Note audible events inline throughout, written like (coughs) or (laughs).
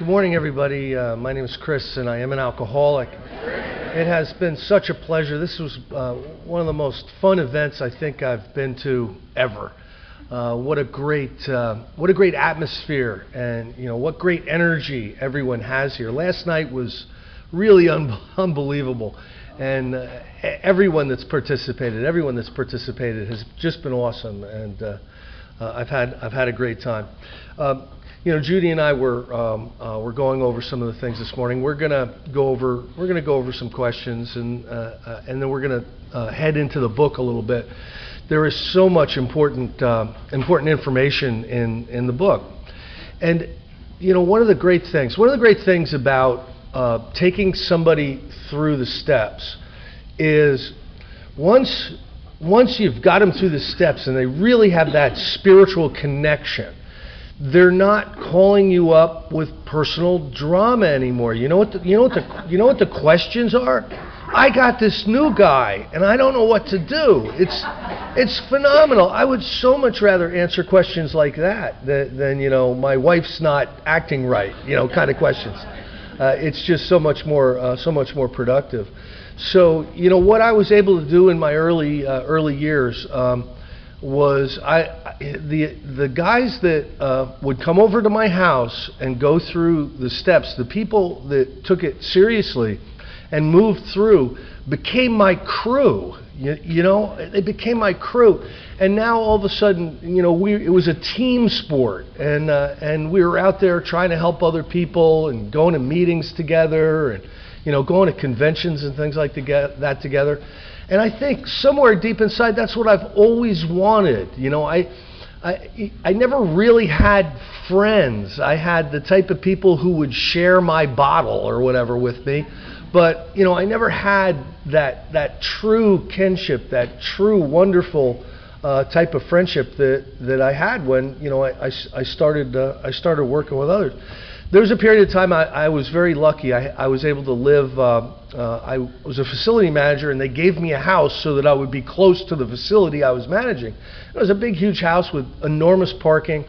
Good morning, everybody. Uh, my name is Chris, and I am an alcoholic. It has been such a pleasure. This was uh, one of the most fun events I think I've been to ever. Uh, what a great, uh, what a great atmosphere, and you know what great energy everyone has here. Last night was really un- (laughs) unbelievable, and uh, everyone that's participated, everyone that's participated has just been awesome, and uh, I've had, I've had a great time. Um, you know, Judy and I were um, uh, were going over some of the things this morning. We're gonna go over we're gonna go over some questions, and uh, uh, and then we're gonna uh, head into the book a little bit. There is so much important uh, important information in in the book, and you know, one of the great things one of the great things about uh, taking somebody through the steps is once once you've got them through the steps and they really have that spiritual connection they're not calling you up with personal drama anymore. You know what? The, you know what the you know what the questions are? I got this new guy and I don't know what to do. It's it's phenomenal. I would so much rather answer questions like that than, than you know my wife's not acting right. You know, kind of questions. Uh, it's just so much more uh, so much more productive. So you know what I was able to do in my early uh, early years. Um, was I the the guys that uh, would come over to my house and go through the steps, the people that took it seriously and moved through became my crew. You, you know, they became my crew, and now all of a sudden, you know, we it was a team sport, and uh, and we were out there trying to help other people and going to meetings together, and you know, going to conventions and things like that together. And I think somewhere deep inside, that's what I've always wanted. You know, I, I, I never really had friends. I had the type of people who would share my bottle or whatever with me. But, you know, I never had that, that true kinship, that true wonderful uh, type of friendship that, that I had when, you know, I, I, I started, uh, I started working with others. There was a period of time I, I was very lucky. I, I was able to live, uh, uh, I was a facility manager, and they gave me a house so that I would be close to the facility I was managing. It was a big, huge house with enormous parking.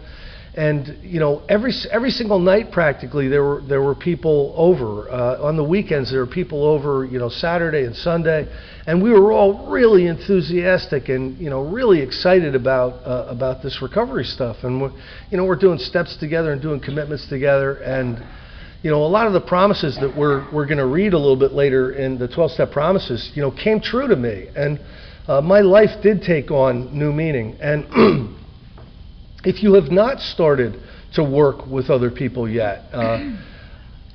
And you know, every every single night practically there were there were people over. Uh, on the weekends there were people over. You know, Saturday and Sunday, and we were all really enthusiastic and you know really excited about uh, about this recovery stuff. And we're, you know, we're doing steps together and doing commitments together. And you know, a lot of the promises that we're we're going to read a little bit later in the 12-step promises, you know, came true to me. And uh, my life did take on new meaning. And (clears throat) if you have not started to work with other people yet, uh,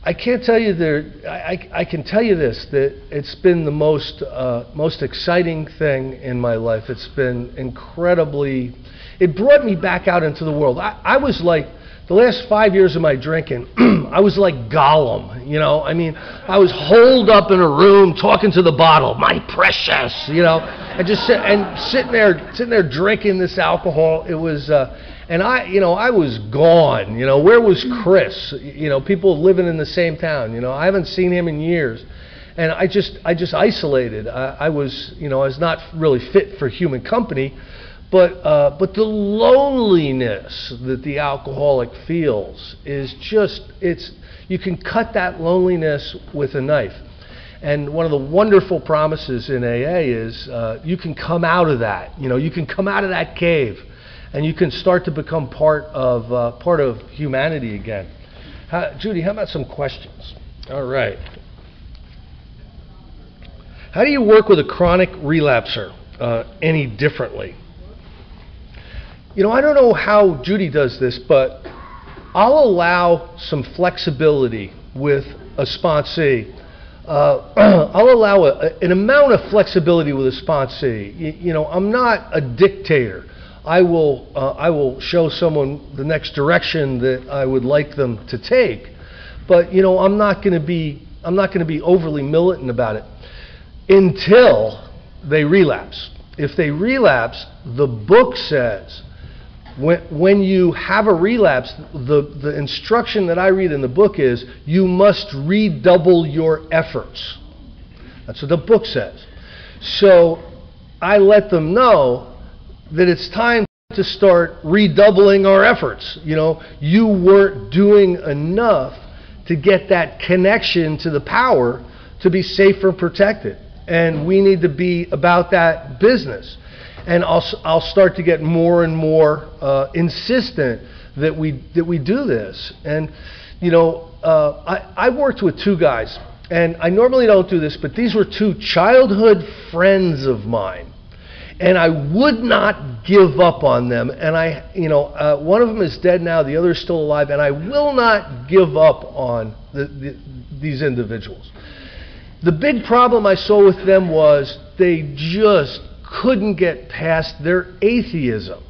I can't tell you there. I, I, can tell you this that it's been the most uh, most exciting thing in my life. It's been incredibly. It brought me back out into the world. I, I was like the last five years of my drinking. (clears throat) I was like Gollum, you know. I mean, I was holed up in a room talking to the bottle, my precious, you know, and just sit, and sitting there, sitting there drinking this alcohol. It was. Uh, and I, you know, I was gone. You know, where was Chris? You know, people living in the same town. You know, I haven't seen him in years, and I just, I just isolated. I, I was, you know, I was not really fit for human company, but, uh, but the loneliness that the alcoholic feels is just, it's, you can cut that loneliness with a knife. And one of the wonderful promises in AA is uh, you can come out of that. You know, you can come out of that cave and you can start to become part of uh, part of humanity again. How, Judy, how about some questions? All right. How do you work with a chronic relapser uh, any differently? You know, I don't know how Judy does this, but I'll allow some flexibility with a sponsee. Uh, (clears throat) I'll allow a, an amount of flexibility with a sponsee. You, you know, I'm not a dictator. I will, uh, I will show someone the next direction that I would like them to take. But, you know, I'm not going to be, I'm not going to be overly militant about it until they relapse. If they relapse, the book says when, when you have a relapse, the, the instruction that I read in the book is you must redouble your efforts. That's what the book says. So I let them know that it's time to start redoubling our efforts. You know, you weren't doing enough to get that connection to the power to be safe and protected. And we need to be about that business. And I'll, I'll start to get more and more uh, insistent that we, that we do this. And, you know, uh, I, I worked with two guys, and I normally don't do this, but these were two childhood friends of mine and I would not give up on them. And I, you know, uh, one of them is dead now, the other is still alive, and I will not give up on the, the, these individuals. The big problem I saw with them was they just couldn't get past their atheism.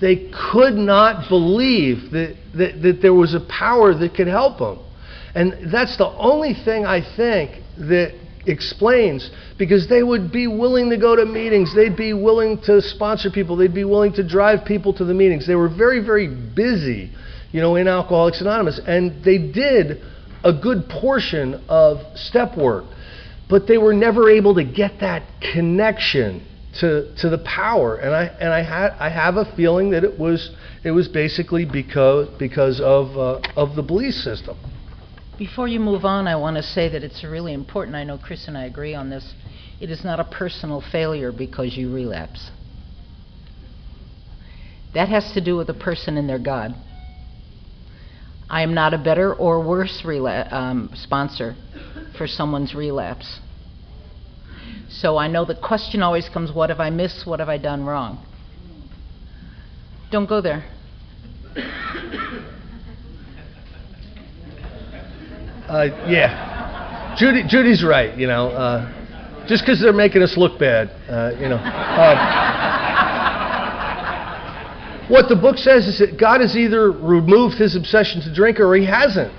They could not believe that, that, that there was a power that could help them. And that's the only thing I think that explains because they would be willing to go to meetings, they'd be willing to sponsor people, they'd be willing to drive people to the meetings. They were very, very busy, you know, in Alcoholics Anonymous, and they did a good portion of step work, but they were never able to get that connection to, to the power. And I and I had I have a feeling that it was it was basically because because of uh, of the belief system. Before you move on, I want to say that it's really important. I know Chris and I agree on this. It is not a personal failure because you relapse. That has to do with the person and their God. I am not a better or worse rela- um, sponsor for someone's relapse. So I know the question always comes what have I missed? What have I done wrong? Don't go there. Uh, yeah, Judy, Judy's right. You know, uh, just because they're making us look bad, uh, you know. Uh, (laughs) what the book says is that God has either removed his obsession to drink or he hasn't.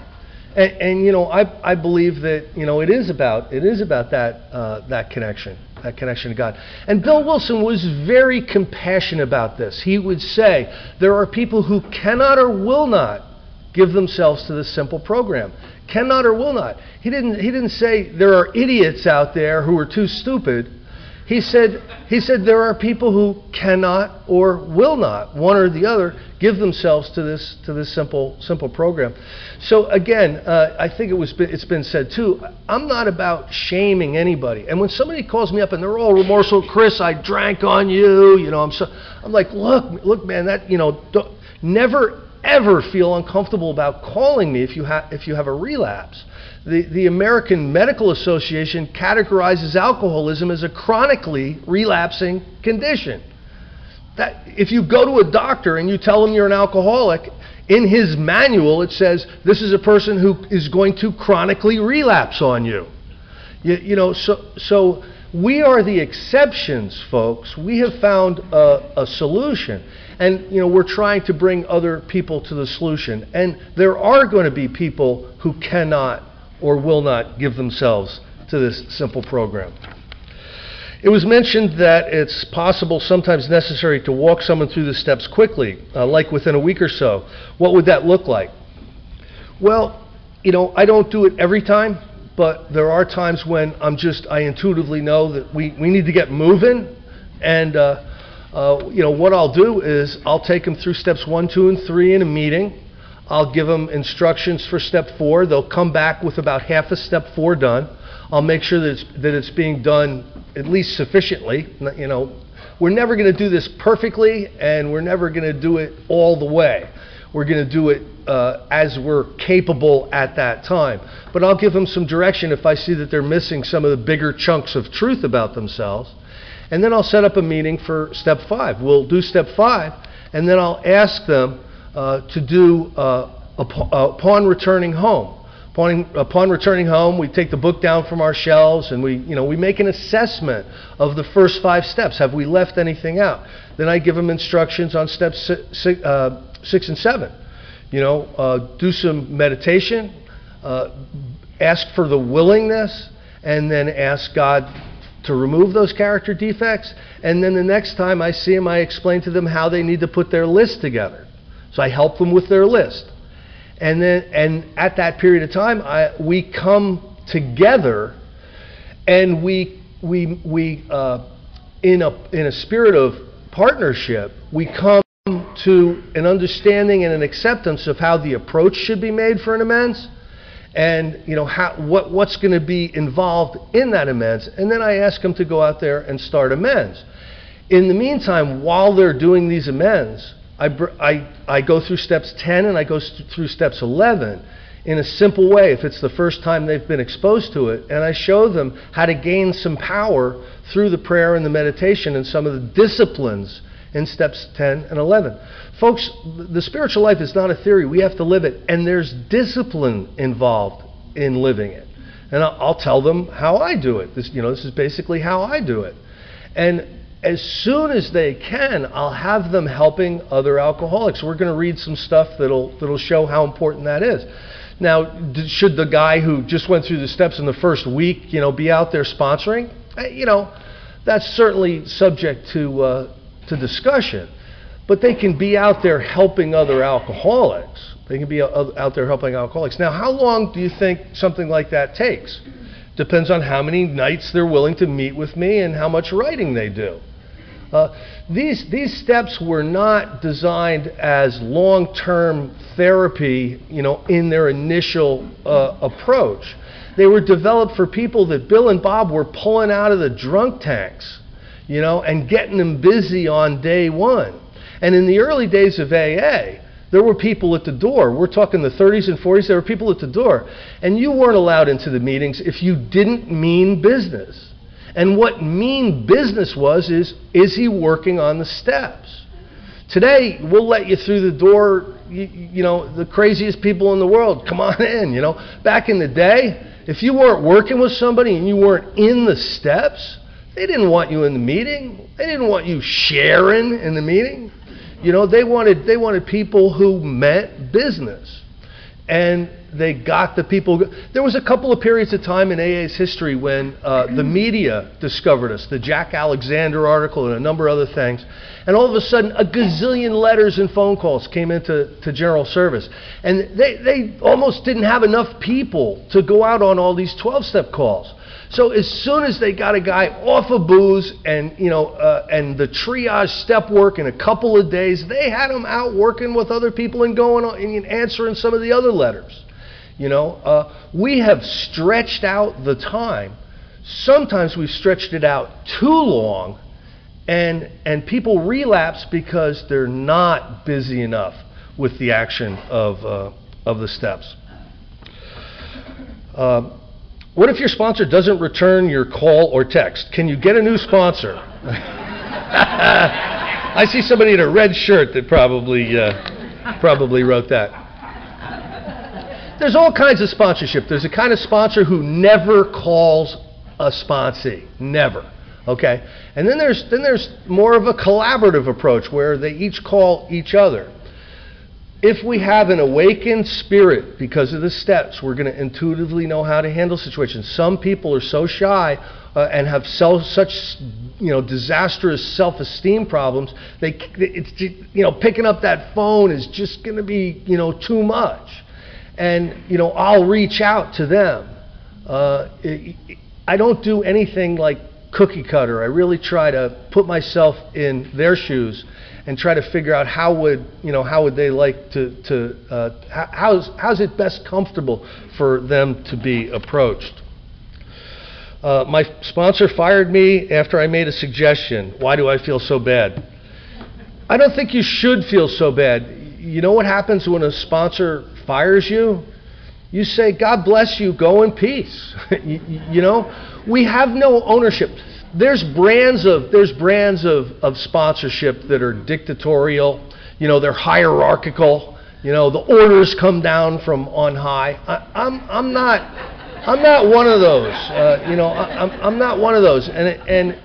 And, and, you know, I, I believe that you know it is about it is about that uh, that connection, that connection to God. And Bill Wilson was very compassionate about this. He would say there are people who cannot or will not give themselves to this simple program cannot or will not. He didn't, he didn't say there are idiots out there who are too stupid. He said, he said there are people who cannot or will not, one or the other, give themselves to this, to this simple, simple program. So again, uh, I think it was, it's been said too, I'm not about shaming anybody. And when somebody calls me up and they're all remorseful, Chris, I drank on you, you know, I'm so, I'm like, look, look, man, that, you know, never ever feel uncomfortable about calling me if you, ha- if you have a relapse. The, the American Medical Association categorizes alcoholism as a chronically relapsing condition. That if you go to a doctor and you tell him you're an alcoholic, in his manual it says this is a person who is going to chronically relapse on you. You, you know, so, so we are the exceptions, folks. We have found a, a solution. And, you know, we're trying to bring other people to the solution. And there are going to be people who cannot or will not give themselves to this simple program. It was mentioned that it's possible, sometimes necessary, to walk someone through the steps quickly, uh, like within a week or so. What would that look like? Well, you know, I don't do it every time, but there are times when I'm just, I intuitively know that we, we need to get moving, and uh, uh, you know, what I'll do is I'll take them through steps one, two, and three in a meeting. I'll give them instructions for step four. They'll come back with about half a step four done. I'll make sure that it's, that it's being done at least sufficiently. You know, we're never going to do this perfectly, and we're never going to do it all the way. We're going to do it uh, as we're capable at that time. But I'll give them some direction if I see that they're missing some of the bigger chunks of truth about themselves. And then I'll set up a meeting for step five. We'll do step five, and then I'll ask them uh, to do uh, uh upon returning home. Upon, upon returning home, we take the book down from our shelves and we, you know, we make an assessment of the first five steps. Have we left anything out? Then I give them instructions on steps six, six, uh, six and seven. You know, uh, do some meditation, uh, ask for the willingness, and then ask God to remove those character defects. And then the next time I see them, I explain to them how they need to put their list together. So I help them with their list. And then, and at that period of time, I, we come together, and we we we uh, in a in a spirit of partnership, we come to an understanding and an acceptance of how the approach should be made for an amends, and you know how, what, what's going to be involved in that amends. And then I ask them to go out there and start amends. In the meantime, while they're doing these amends, I, I, I go through steps 10 and I go st- through steps 11 in a simple way if it's the first time they've been exposed to it. And I show them how to gain some power through the prayer and the meditation and some of the disciplines in steps 10 and 11. Folks, the spiritual life is not a theory. We have to live it. And there's discipline involved in living it. And I'll, tell them how I do it. This, you know, this is basically how I do it. And as soon as they can, I'll have them helping other alcoholics. We're going to read some stuff that'll, that'll show how important that is. Now, should the guy who just went through the steps in the first week, you know, be out there sponsoring? Eh, You know, that's certainly subject to, uh, to discussion. But they can be out there helping other alcoholics. They can be out there helping alcoholics. Now, how long do you think something like that takes? Depends on how many nights they're willing to meet with me and how much writing they do. Uh, these, these steps were not designed as long-term therapy, you know, in their initial uh, approach. They were developed for people that Bill and Bob were pulling out of the drunk tanks, you know, and getting them busy on day one. And in the early days of AA, there were people at the door. We're talking the 30s and 40s. There were people at the door. And you weren't allowed into the meetings if you didn't mean business. And what mean business was is, is he working on the steps? Today, we'll let you through the door, you, you know, the craziest people in the world. Come on (laughs) in, you know. Back in the day, if you weren't working with somebody and you weren't in the steps, they didn't want you in the meeting. They didn't want you sharing in the meeting. You know, they wanted they wanted people who meant business. And they got the people. There was a couple of periods of time in AA's history when uh, the media discovered us, the Jack Alexander article and a number of other things. And all of a sudden, a gazillion letters and phone calls came into to general service. And they, they almost didn't have enough people to go out on all these 12 step calls. So as soon as they got a guy off of booze and you know uh, and the triage step work in a couple of days, they had him out working with other people and going on and answering some of the other letters. You know, uh, we have stretched out the time. Sometimes we've stretched it out too long, and and people relapse because they're not busy enough with the action of uh, of the steps. Uh, what if your sponsor doesn't return your call or text? Can you get a new sponsor? (laughs) I see somebody in a red shirt that probably uh, probably wrote that. There's all kinds of sponsorship. There's a kind of sponsor who never calls a sponsee, never. Okay, and then there's then there's more of a collaborative approach where they each call each other. If we have an awakened spirit because of the steps, we're going to intuitively know how to handle situations. Some people are so shy uh, and have self, such you know disastrous self-esteem problems. They it's you know picking up that phone is just going to be you know too much, and you know I'll reach out to them. Uh, I don't do anything like cookie cutter. I really try to put myself in their shoes and try to figure out how would you know how would they like to to uh, how's how's it best comfortable for them to be approached. Uh, my sponsor fired me after I made a suggestion. Why do I feel so bad? I don't think you should feel so bad. You know what happens when a sponsor fires you? You say, God bless you, go in peace. (laughs) you, you know, we have no ownership there's brands of there's brands of, of sponsorship that are dictatorial. You know, they're hierarchical. You know, the orders come down from on high. I, I'm I'm not I'm not one of those. Uh, you know, I, I'm I'm not one of those. And and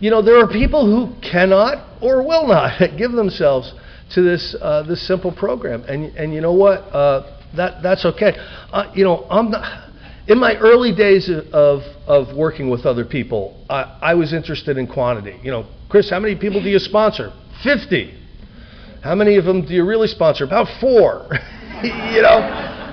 you know, there are people who cannot or will not (laughs) give themselves to this uh, this simple program. And and you know what? Uh, that that's okay. Uh, you know, I'm not in my early days of, of working with other people, I, I was interested in quantity. You know, Chris, how many people do you sponsor? 50. How many of them do you really sponsor? About four. (laughs) you know,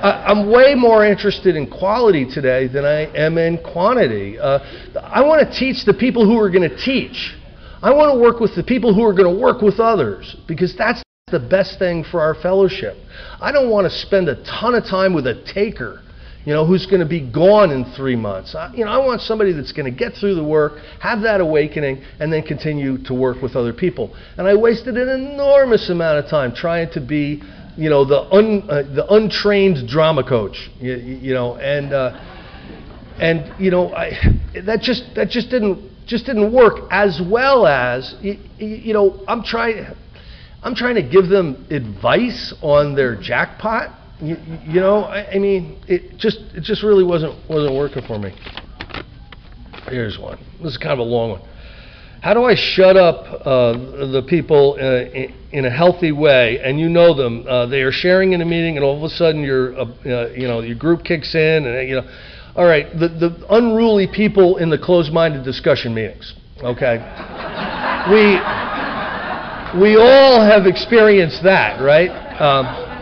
I, I'm way more interested in quality today than I am in quantity. Uh, I want to teach the people who are going to teach. I want to work with the people who are going to work with others because that's the best thing for our fellowship. I don't want to spend a ton of time with a taker you know, who's going to be gone in three months. I, you know, I want somebody that's going to get through the work, have that awakening, and then continue to work with other people. And I wasted an enormous amount of time trying to be, you know, the un, uh, the untrained drama coach. You, you know, and uh, and you know, I that just that just didn't just didn't work as well as you, you know. I'm trying. I'm trying to give them advice on their jackpot you, you know, I, I mean, it just it just really wasn't wasn't working for me. Here's one. This is kind of a long one. How do I shut up uh, the people uh, in, in a healthy way, and you know them? Uh, they are sharing in a meeting, and all of a sudden, your uh, uh, you know your group kicks in, and you know, all right, the the unruly people in the closed-minded discussion meetings. Okay, we we all have experienced that, right? Um,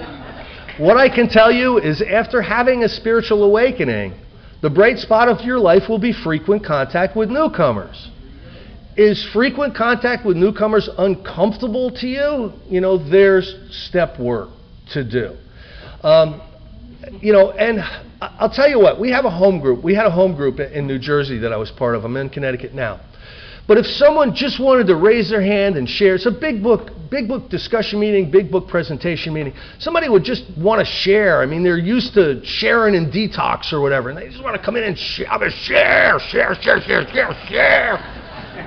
what I can tell you is after having a spiritual awakening, the bright spot of your life will be frequent contact with newcomers. Is frequent contact with newcomers uncomfortable to you? You know, there's step work to do. Um, you know, and I'll tell you what, we have a home group. We had a home group in New Jersey that I was part of. I'm in Connecticut now. But if someone just wanted to raise their hand and share, it's a big book, big book discussion meeting, big book presentation meeting. Somebody would just want to share. I mean, they're used to sharing in detox or whatever, and they just want to come in and share. I'm share, share, share, share, share, share.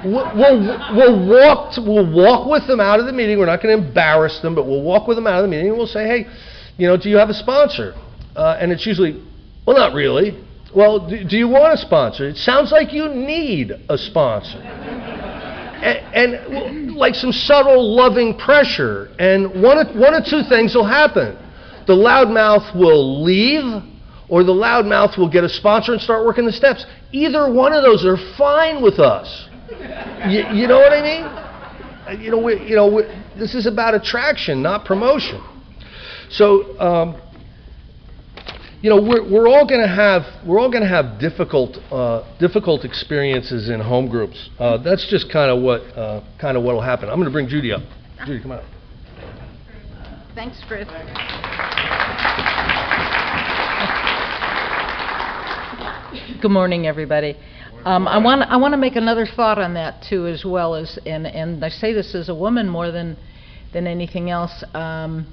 We'll, we'll, we'll, walk, we'll walk with them out of the meeting. We're not going to embarrass them, but we'll walk with them out of the meeting and we'll say, hey, you know, do you have a sponsor? Uh, and it's usually, well, not really. Well, do, do you want a sponsor? It sounds like you need a sponsor. and, and like some subtle, loving pressure. And one of, one of two things will happen. The loudmouth will leave, or the loudmouth will get a sponsor and start working the steps. Either one of those are fine with us. You, you know what I mean? You know, we, you know, we, this is about attraction, not promotion. So, um, you know, we're, we're all going to have we're all going to have difficult uh, difficult experiences in home groups. Uh, that's just kind of what uh, kind of what will happen. I'm going to bring Judy up. Judy, come on up. Thanks, Chris. Good morning, everybody. Um, I want I want to make another thought on that too, as well as and and I say this as a woman more than than anything else. Um,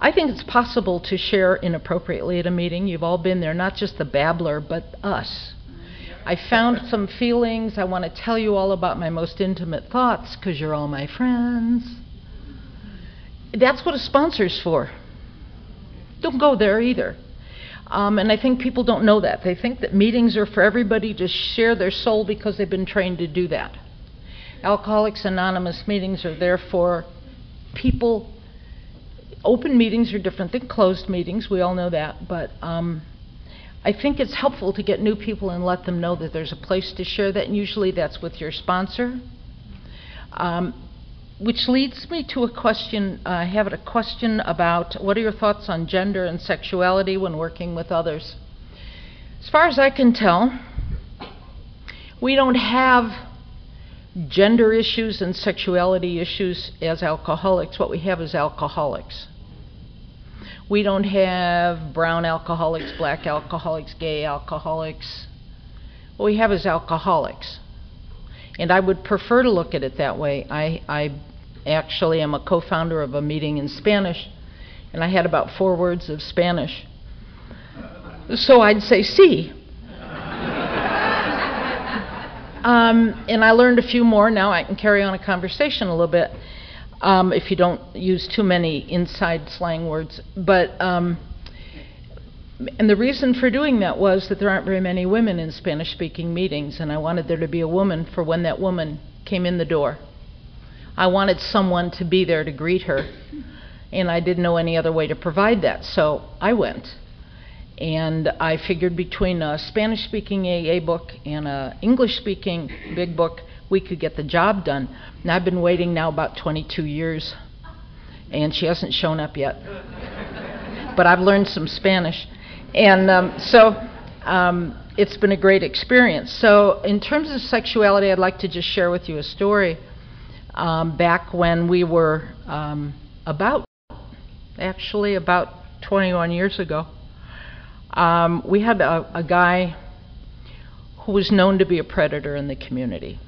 I think it's possible to share inappropriately at a meeting. You've all been there, not just the babbler, but us. I found some feelings. I want to tell you all about my most intimate thoughts because you're all my friends. That's what a sponsor's for. Don't go there either. Um, and I think people don't know that. They think that meetings are for everybody to share their soul because they've been trained to do that. Alcoholics Anonymous meetings are there for people open meetings are different than closed meetings. We all know that. But um, I think it's helpful to get new people and let them know that there's a place to share that. And usually that's with your sponsor. Um, which leads me to a question. Uh, I have a question about what are your thoughts on gender and sexuality when working with others? As far as I can tell, we don't have gender issues and sexuality issues as alcoholics. What we have is alcoholics. We don't have brown alcoholics, black alcoholics, gay alcoholics. What we have is alcoholics. And I would prefer to look at it that way. I, I actually am a co founder of a meeting in Spanish, and I had about four words of Spanish. So I'd say, see. Um, and I learned a few more. Now I can carry on a conversation a little bit um, if you don't use too many inside slang words. But um, and the reason for doing that was that there aren't very many women in Spanish-speaking meetings, and I wanted there to be a woman for when that woman came in the door. I wanted someone to be there to greet her, and I didn't know any other way to provide that, so I went. And I figured between a Spanish speaking AA book and a English speaking big book, we could get the job done. And I've been waiting now about 22 years, and she hasn't shown up yet. but I've learned some Spanish. And um, so um, it's been a great experience. So, in terms of sexuality, I'd like to just share with you a story. Um, back when we were um, about, actually, about 21 years ago, Um, we had a, a guy who was known to be a predator in the community,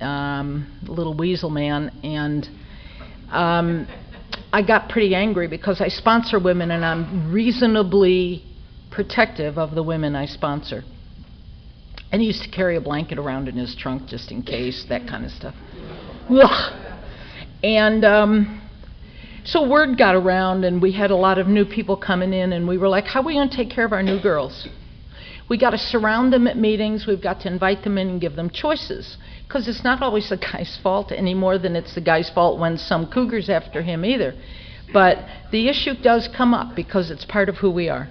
um, a little weasel man, and um, I got pretty angry because I sponsor women and I'm reasonably protective of the women I sponsor. And he used to carry a blanket around in his trunk just in case, that kind of stuff. Ugh. And um, so word got around, and we had a lot of new people coming in, and we were like, how are we going to take care of our new girls? We got to surround them at meetings. We've got to invite them in and give them choices. Because it's not always the guy's fault any more than it's the guy's fault when some cougar's after him either. But the issue does come up because it's part of who we are.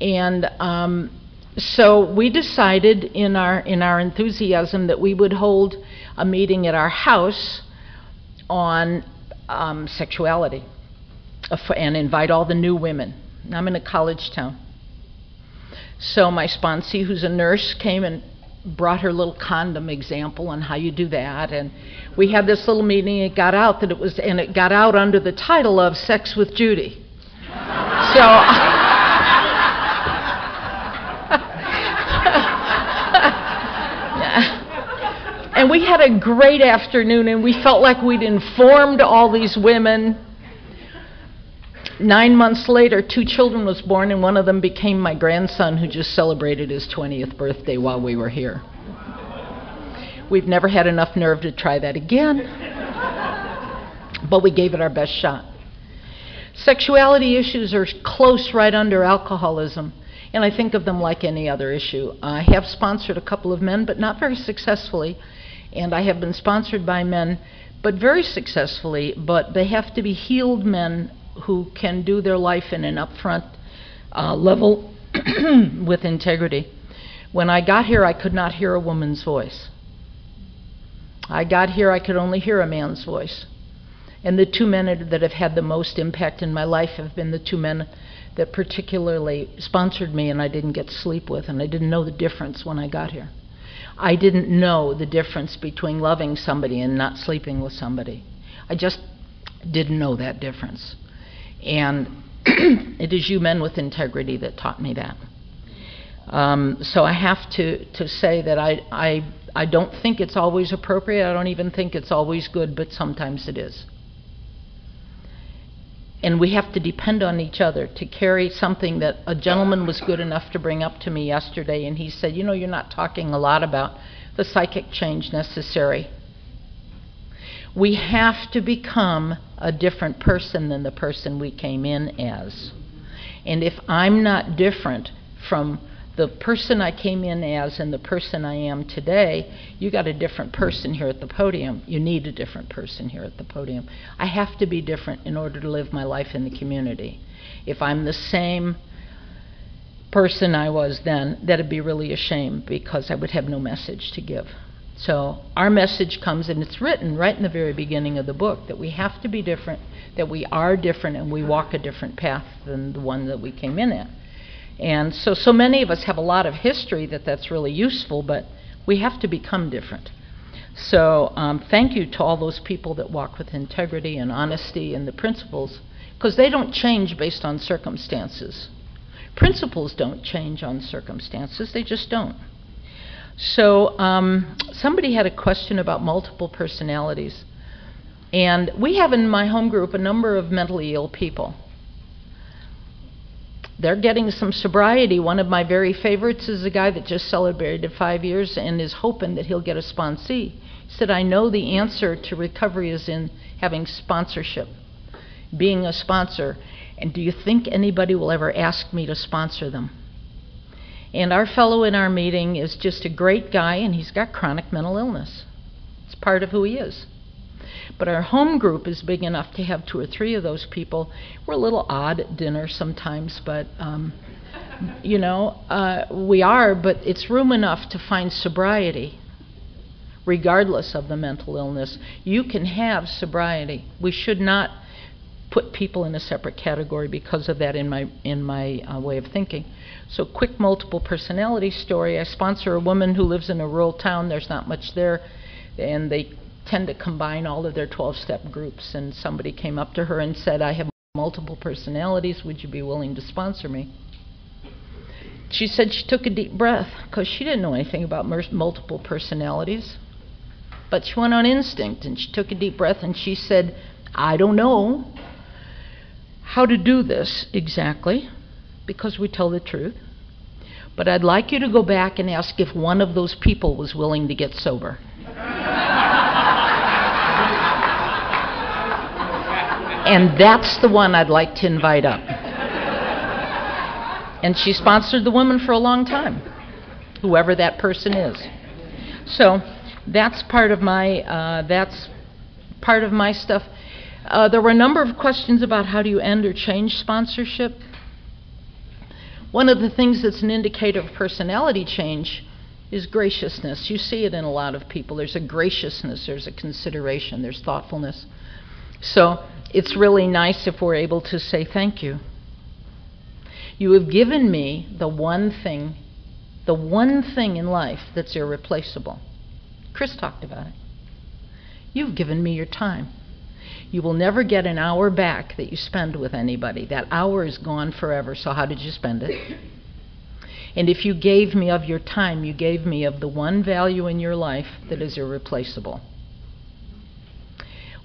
And um, so we decided in our in our enthusiasm that we would hold a meeting at our house on um, sexuality uh, and invite all the new women. I'm in a college town. So my sponsee, who's a nurse, came and brought her little condom example on how you do that and we had this little meeting it got out that it was and it got out under the title of sex with judy so And we had a great afternoon, and we felt like we'd informed all these women. Nine months later, two children was born, and one of them became my grandson, who just celebrated his 20th birthday while we were here. We've never had enough nerve to try that again, but we gave it our best shot. Sexuality issues are close right under alcoholism, and I think of them like any other issue. I have sponsored a couple of men, but not very successfully and I have been sponsored by men, but very successfully, but they have to be healed men who can do their life in an upfront uh, level (clears throat) with integrity. When I got here, I could not hear a woman's voice. I got here, I could only hear a man's voice. And the two men that have had the most impact in my life have been the two men that particularly sponsored me and I didn't get sleep with, and I didn't know the difference when I got here. I didn't know the difference between loving somebody and not sleeping with somebody. I just didn't know that difference. And (clears throat) it is you men with integrity that taught me that. Um, so I have to, to say that I, I, I don't think it's always appropriate. I don't even think it's always good, but sometimes it is and we have to depend on each other to carry something that a gentleman was good enough to bring up to me yesterday. And he said you know you're not talking a lot about the psychic change necessary. We have to become a different person than the person we came in as. And if i'm not different from the person I came in as and the person I am today, you got a different person here at the podium. You need a different person here at the podium. I have to be different in order to live my life in the community. If I'm the same person I was then, that'd be really a shame because I would have no message to give. So our message comes, and it's written right in the very beginning of the book, that we have to be different, that we are different, and we walk a different path than the one that we came in at. And so, so many of us have a lot of history that that's really useful, but we have to become different. So, um, thank you to all those people that walk with integrity and honesty and the principles, because they don't change based on circumstances. Principles don't change on circumstances, they just don't. So, um, somebody had a question about multiple personalities. And we have in my home group a number of mentally ill people they're getting some sobriety. One of my very favorites is a guy that just celebrated five years and is hoping that he'll get a sponsee. He said, I know the answer to recovery is in having sponsorship, being a sponsor. And do you think anybody will ever ask me to sponsor them? And our fellow in our meeting is just a great guy, and he's got chronic mental illness. It's part of who he is. But our home group is big enough to have two or three of those people. We're a little odd at dinner sometimes, but um, you know, uh, we are, but it's room enough to find sobriety, regardless of the mental illness. You can have sobriety. We should not put people in a separate category because of that in my in my uh, way of thinking. So quick multiple personality story. I sponsor a woman who lives in a rural town. There's not much there, and they tend to combine all of their 12 step groups. And somebody came up to her and said, I have multiple personalities. Would you be willing to sponsor me? She said she took a deep breath because she didn't know anything about multiple personalities. But she went on instinct and she took a deep breath and she said, I don't know how to do this exactly because we tell the truth. But I'd like you to go back and ask if one of those people was willing to get sober. And that's the one I'd like to invite up. And she sponsored the woman for a long time, whoever that person is. So that's part of my uh, that's part of my stuff. Uh, there were a number of questions about how do you end or change sponsorship. One of the things that's an indicator of personality change is graciousness. You see it in a lot of people. There's a graciousness, there's a consideration, there's thoughtfulness. So it's really nice if we're able to say thank you. You have given me the one thing, the one thing in life that's irreplaceable. Chris talked about it. You've given me your time. You will never get an hour back that you spend with anybody. That hour is gone forever, so how did you spend it? And if you gave me of your time, you gave me of the one value in your life that is irreplaceable.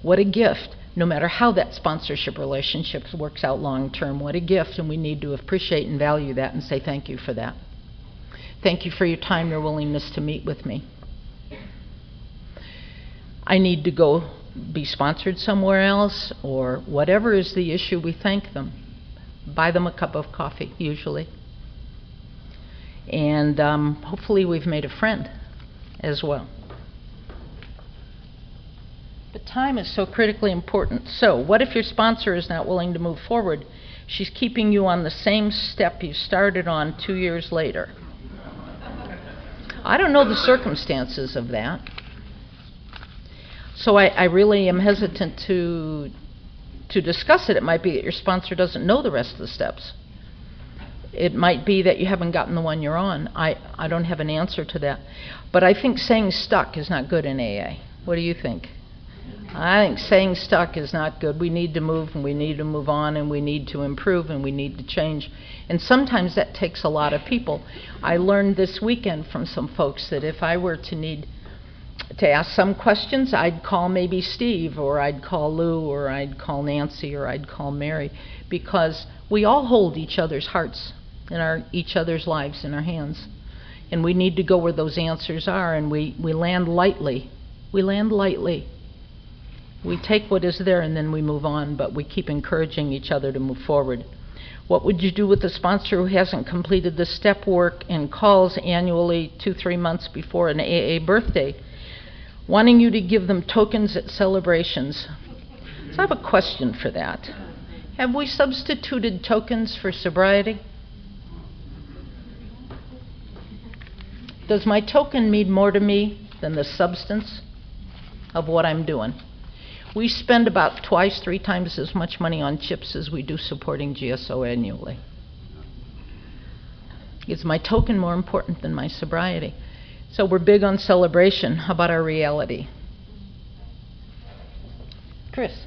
What a gift, no matter how that sponsorship relationship works out long term, what a gift, and we need to appreciate and value that and say thank you for that. Thank you for your time, your willingness to meet with me. I need to go be sponsored somewhere else or whatever is the issue, we thank them. Buy them a cup of coffee, usually. And um, hopefully, we've made a friend as well. But time is so critically important. So, what if your sponsor is not willing to move forward? She's keeping you on the same step you started on two years later. I don't know the circumstances of that. So I, I really am hesitant to to discuss it. It might be that your sponsor doesn't know the rest of the steps. It might be that you haven't gotten the one you're on. I, I don't have an answer to that. But I think saying stuck is not good in AA. What do you think? I think saying stuck is not good. We need to move and we need to move on and we need to improve and we need to change. And sometimes that takes a lot of people. I learned this weekend from some folks that if I were to need to ask some questions, I'd call maybe Steve, or I'd call Lou, or I'd call Nancy, or I'd call Mary, because we all hold each other's hearts and our each other's lives in our hands, and we need to go where those answers are, and we we land lightly. We land lightly. We take what is there and then we move on, but we keep encouraging each other to move forward. What would you do with a sponsor who hasn't completed the step work and calls annually two, three months before an AA birthday? wanting you to give them tokens at celebrations. So I have a question for that. Have we substituted tokens for sobriety? Does my token mean more to me than the substance of what I'm doing? We spend about twice, three times as much money on chips as we do supporting GSO annually. Is my token more important than my sobriety? So we're big on celebration. How about our reality? Chris.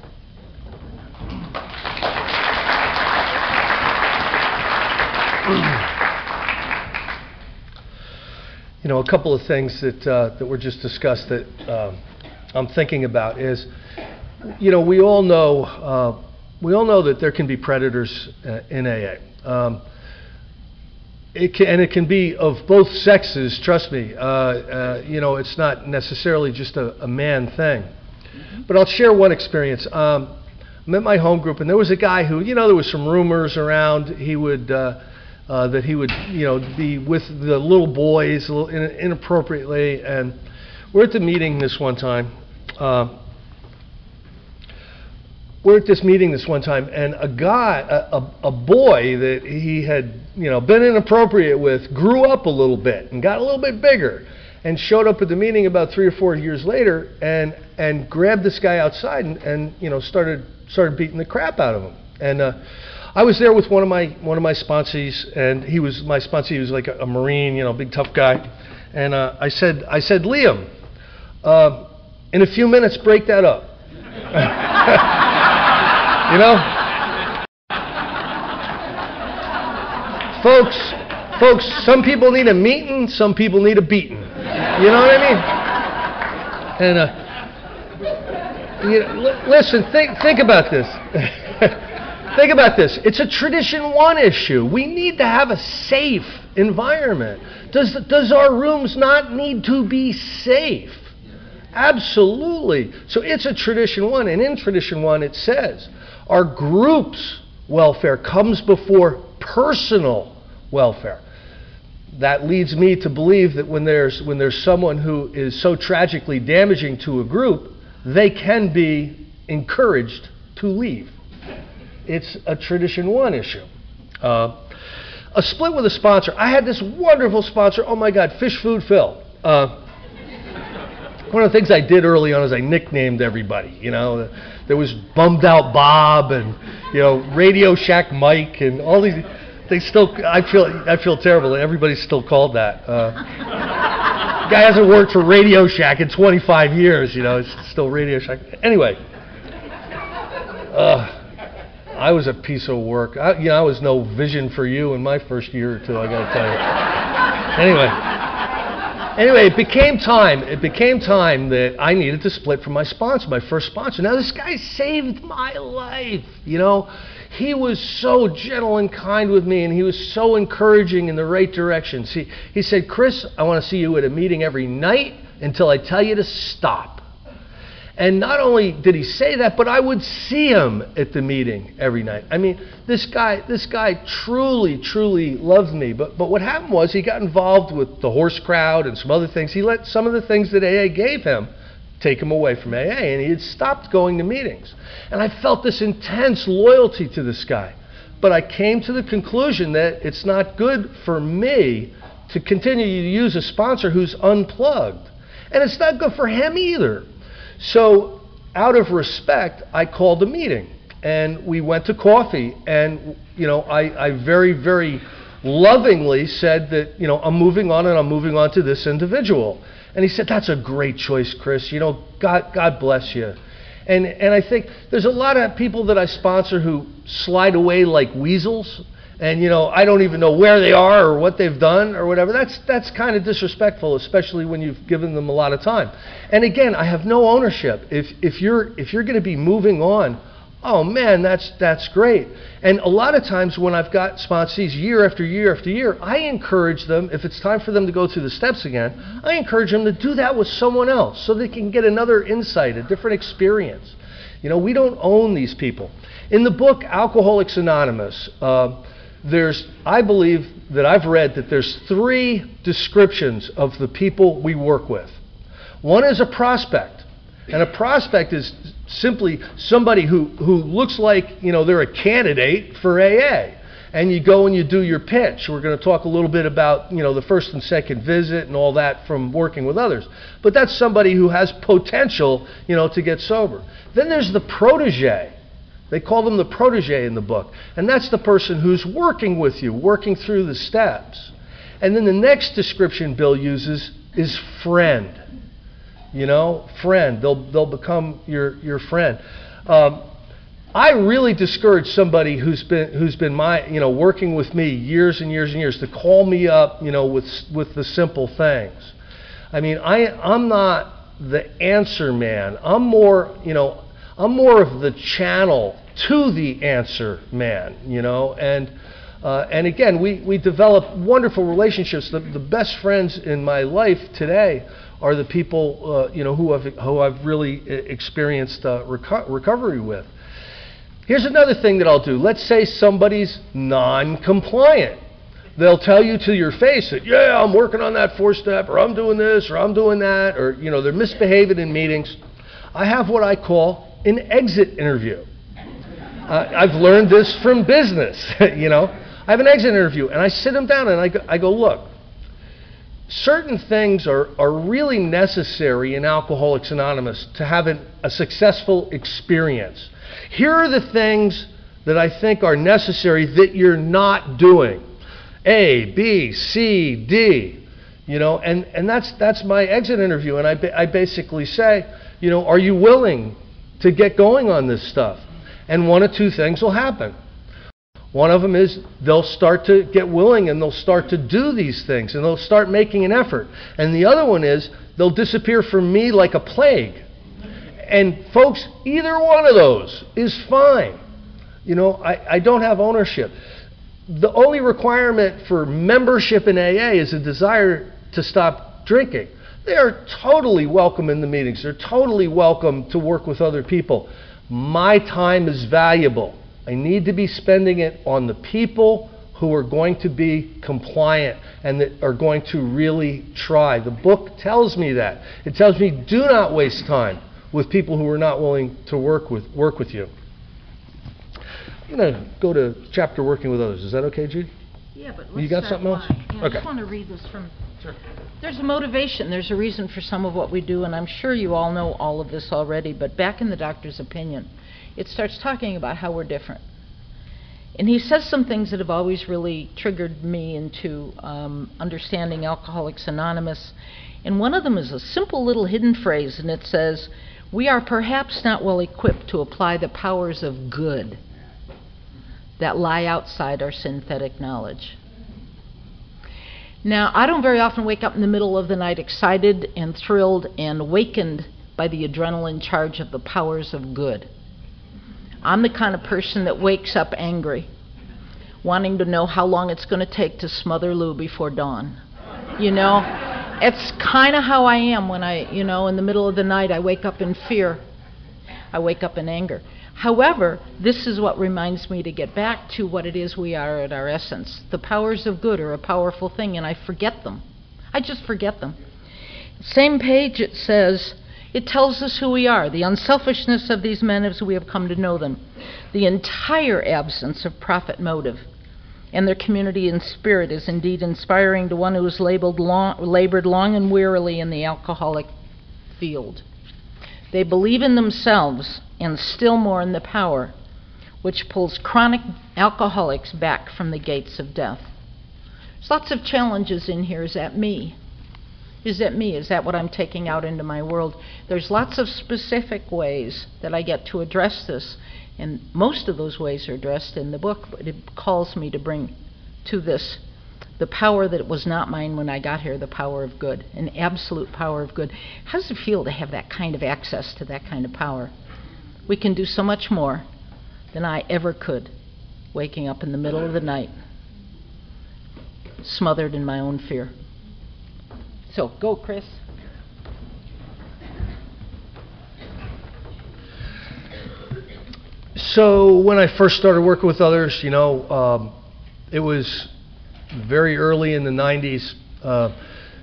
You know, a couple of things that uh, that were just discussed that uh, I'm thinking about is, you know, we all know uh, we all know that there can be predators uh, in AA. Um, it can, and it can be of both sexes, trust me. Uh, uh, you know, it's not necessarily just a, a man thing. But I'll share one experience. Um, I'm at my home group, and there was a guy who, you know, there was some rumors around he would, uh, uh, that he would, you know, be with the little boys little in, inappropriately. And we're at the meeting this one time. We're at this meeting this one time, and a guy, a, a, a, boy that he had, you know, been inappropriate with, grew up a little bit and got a little bit bigger, and showed up at the meeting about three or four years later, and and grabbed this guy outside and, and you know started started beating the crap out of him. And uh, I was there with one of my one of my sponsees, and he was my sponsee. He was like a, a marine, you know, big tough guy. And uh, I said, I said, Liam, uh, in a few minutes, break that up. (laughs) You know? folks, Folks, some people need a meeting, some people need a beating. You know what I mean? And, uh, you know, li- listen, think, think about this. (laughs) think about this. It's a tradition one issue. We need to have a safe environment. Does, does our rooms not need to be safe? Absolutely. So it's a tradition one, and in tradition one it says our group's welfare comes before personal welfare. That leads me to believe that when there's, when there's someone who is so tragically damaging to a group, they can be encouraged to leave. It's a tradition one issue. Uh, a split with a sponsor. I had this wonderful sponsor. Oh my God, Fish Food Phil. Uh, one of the things I did early on is I nicknamed everybody. You know, there was Bummed Out Bob and you know Radio Shack Mike and all these. They still, I feel, I feel terrible. Everybody's still called that. Uh, (laughs) guy hasn't worked for Radio Shack in 25 years. You know, it's still Radio Shack. Anyway, uh, I was a piece of work. I, you know, I was no vision for you in my first year or two. I got to tell you. Anyway. Anyway, it became time. It became time that I needed to split from my sponsor, my first sponsor. Now, this guy saved my life. You know, he was so gentle and kind with me, and he was so encouraging in the right direction. See, he said, Chris, I want to see you at a meeting every night until I tell you to stop. And not only did he say that, but I would see him at the meeting every night. I mean, this guy, this guy truly, truly loved me. But, but what happened was he got involved with the horse crowd and some other things. He let some of the things that AA gave him take him away from AA, and he had stopped going to meetings. And I felt this intense loyalty to this guy. But I came to the conclusion that it's not good for me to continue to use a sponsor who's unplugged. And it's not good for him either. So, out of respect, I called a meeting and we went to coffee. And, you know, I, I very, very lovingly said that, you know, I'm moving on and I'm moving on to this individual. And he said, That's a great choice, Chris. You know, God, God bless you. And, and I think there's a lot of people that I sponsor who slide away like weasels and you know I don't even know where they are or what they've done or whatever. That's that's kind of disrespectful, especially when you've given them a lot of time. And again, I have no ownership. If if you're if you're going to be moving on, oh man, that's that's great. And a lot of times when I've got sponsees year after year after year, I encourage them if it's time for them to go through the steps again, I encourage them to do that with someone else so they can get another insight, a different experience. You know, we don't own these people. In the book Alcoholics Anonymous. Uh, there's, I believe that I've read that there's three descriptions of the people we work with. One is a prospect, and a prospect is simply somebody who, who looks like you know they're a candidate for AA. And you go and you do your pitch. We're going to talk a little bit about you know the first and second visit and all that from working with others. But that's somebody who has potential you know to get sober. Then there's the protege. They call them the protege in the book. And that's the person who's working with you, working through the steps. And then the next description Bill uses is friend. You know, friend. They'll, they'll become your, your friend. Um, I really discourage somebody who's been who's been my you know working with me years and years and years to call me up you know with with the simple things. I mean I I'm not the answer man. I'm more you know I'm more of the channel to the answer man, you know, and uh, and again, we, we develop wonderful relationships. The, the best friends in my life today are the people, uh, you know, who I've, who I've really experienced uh, reco- recovery with. Here's another thing that I'll do. Let's say somebody's non-compliant. They'll tell you to your face that, yeah, I'm working on that four-step, or I'm doing this, or I'm doing that, or, you know, they're misbehaving in meetings. I have what I call an exit interview. Uh, I've learned this from business, (laughs) you know. I have an exit interview, and I sit them down and I go, I go look, certain things are, are really necessary in Alcoholics Anonymous to have an, a successful experience. Here are the things that I think are necessary that you're not doing. A, B, C, D. You know, and, and that's, that's my exit interview. And I, ba- I basically say, you know, are you willing to get going on this stuff. And one of two things will happen. One of them is they'll start to get willing and they'll start to do these things and they'll start making an effort. And the other one is they'll disappear from me like a plague. And folks, either one of those is fine. You know, I, I don't have ownership. The only requirement for membership in AA is a desire to stop drinking. They are totally welcome in the meetings. They're totally welcome to work with other people. My time is valuable. I need to be spending it on the people who are going to be compliant and that are going to really try. The book tells me that. It tells me do not waste time with people who are not willing to work with work with you. I'm going to go to chapter working with others. Is that okay, Judy? Yeah, but You got something else? Yeah, I Okay. just want to read this from, there's a motivation, there's a reason for some of what we do, and I'm sure you all know all of this already, but back in the doctor's opinion, it starts talking about how we're different. And he says some things that have always really triggered me into um, understanding Alcoholics Anonymous. And one of them is a simple little hidden phrase, and it says, We are perhaps not well equipped to apply the powers of good that lie outside our synthetic knowledge. Now, I don't very often wake up in the middle of the night excited and thrilled and awakened by the adrenaline charge of the powers of good. I'm the kind of person that wakes up angry, wanting to know how long it's going to take to smother Lou before dawn. You know, it's kind of how I am when I, you know, in the middle of the night, I wake up in fear. I wake up in anger. However, this is what reminds me to get back to what it is we are at our essence. The powers of good are a powerful thing, and I forget them. I just forget them. Same page it says, it tells us who we are, the unselfishness of these men as we have come to know them, the entire absence of profit motive, and their community and spirit is indeed inspiring to one who has long, labored long and wearily in the alcoholic field. They believe in themselves and still more in the power which pulls chronic alcoholics back from the gates of death. There's lots of challenges in here. Is that me? Is that me? Is that what I'm taking out into my world? There's lots of specific ways that I get to address this, and most of those ways are addressed in the book, but it calls me to bring to this the power that was not mine when I got here, the power of good, an absolute power of good. How does it feel to have that kind of access to that kind of power? We can do so much more than I ever could, waking up in the middle of the night, smothered in my own fear. So, go, Chris. So when I first started working with others, you know, um, it was very early in the 90s. Uh,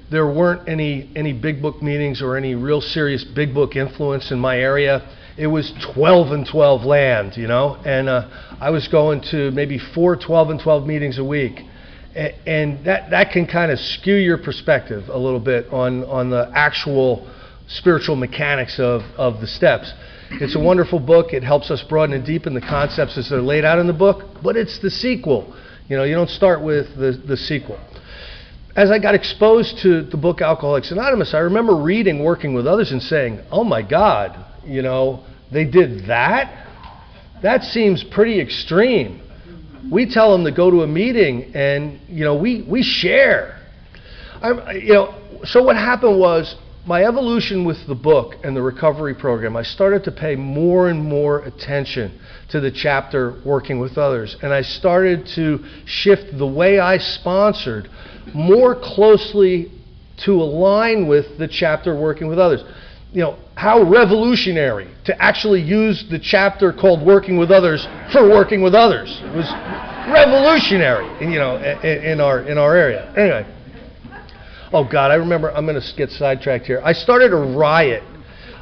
there weren't any any big book meetings or any real serious big book influence in my area. It was 12 and 12 land, you know, and uh, I was going to maybe four 12 and 12 meetings a week, A- and that that can kind of skew your perspective a little bit on on the actual spiritual mechanics of of the steps. It's a wonderful book. It helps us broaden and deepen the concepts as they're laid out in the book, but it's the sequel. You know, you don't start with the, the sequel. As I got exposed to the book Alcoholics Anonymous, I remember reading Working with Others and saying, oh my God, you know, they did that? That seems pretty extreme. We tell them to go to a meeting and, you know, we, we share. I'm, you know, so what happened was my evolution with the book and the recovery program, I started to pay more and more attention to the chapter working with others. And I started to shift the way I sponsored more closely to align with the chapter working with others. You know, how revolutionary to actually use the chapter called Working with Others for working with others. It was revolutionary, you know, in, in our in our area. Anyway, Oh God, I remember. I'm going to get sidetracked here. I started a riot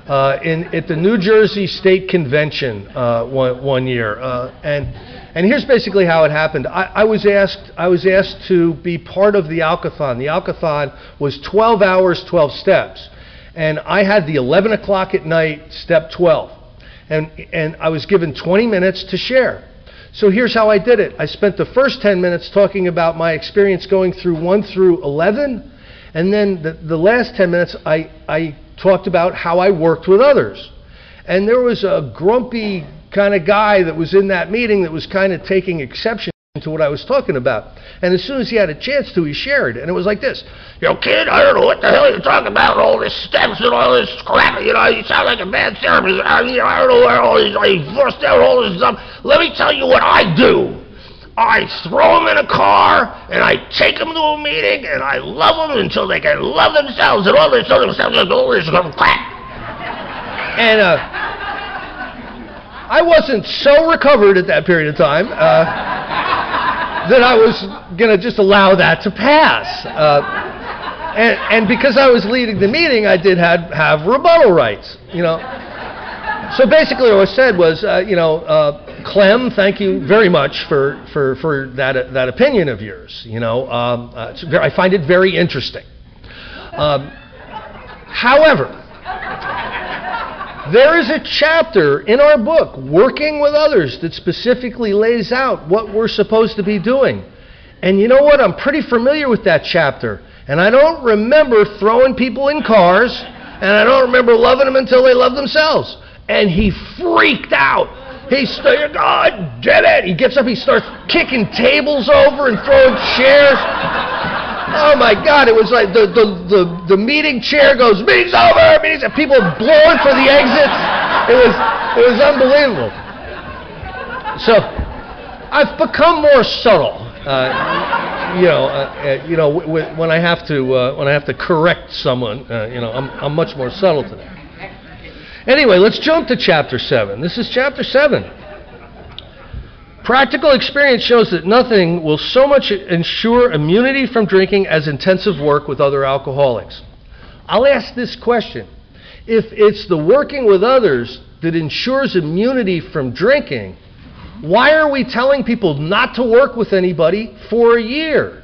uh, in at the New Jersey State Convention uh, one one year, uh, and and here's basically how it happened. I, I was asked I was asked to be part of the Alcathon. The Alcathon was 12 hours, 12 steps, and I had the 11 o'clock at night step 12, and and I was given 20 minutes to share. So here's how I did it. I spent the first 10 minutes talking about my experience going through 1 through 11. And then the, the last 10 minutes, I, I talked about how I worked with others. And there was a grumpy kind of guy that was in that meeting that was kind of taking exception to what I was talking about. And as soon as he had a chance to, he shared. And it was like this You know, kid, I don't know what the hell you're talking about, all this steps and all this crap. You know, you sound like a bad therapist. I, know, I don't know where all these, I forced out all this stuff. Let me tell you what I do. I throw them in a car and I take them to a meeting and I love them until they can love themselves and all this other stuff. All this crap. And, uh, I wasn't so recovered at that period of time. Uh, that I was going to just allow that to pass. Uh, and, and because I was leading the meeting, I did have, have rebuttal rights, you know. So basically, what I said was, uh, you know, uh, Clem, thank you very much for, for, for that, uh, that opinion of yours. You know, um, uh, very, I find it very interesting. Um, however, there is a chapter in our book, Working with Others, that specifically lays out what we're supposed to be doing. And you know what? I'm pretty familiar with that chapter. And I don't remember throwing people in cars, and I don't remember loving them until they love themselves. And he freaked out. He started, God damn it. He gets up, he starts kicking tables over and throwing chairs. Oh my God! It was like the, the, the, the meeting chair goes, meeting's over, meetings, and people blowing for the exits. It was it was unbelievable. So I've become more subtle. Uh, you know, uh, uh, you know, when I have to uh, when I have to correct someone, uh, you know, I'm I'm much more subtle today. Anyway, let's jump to chapter seven. This is chapter seven. Practical experience shows that nothing will so much ensure immunity from drinking as intensive work with other alcoholics. I'll ask this question. If it's the working with others that ensures immunity from drinking, why are we telling people not to work with anybody for a year?